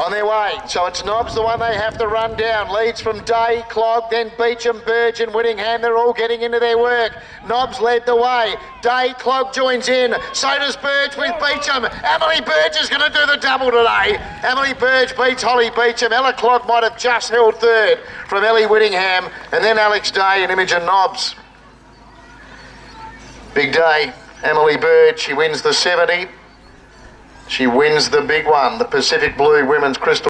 On their way. So it's Knobs, the one they have to run down. Leads from Day, Clog, then Beecham, Burge and Whittingham. They're all getting into their work. Knobs led the way. Day, Clog joins in. So does Burge with Beecham. Emily Burge is going to do the double today. Emily Burge beats Holly Beecham. Ella Clog might have just held third from Ellie Whittingham. And then Alex Day and Imogen Knobs. Big day. Emily Burge, she wins the 70. She wins the big one, the Pacific Blue Women's Crystal.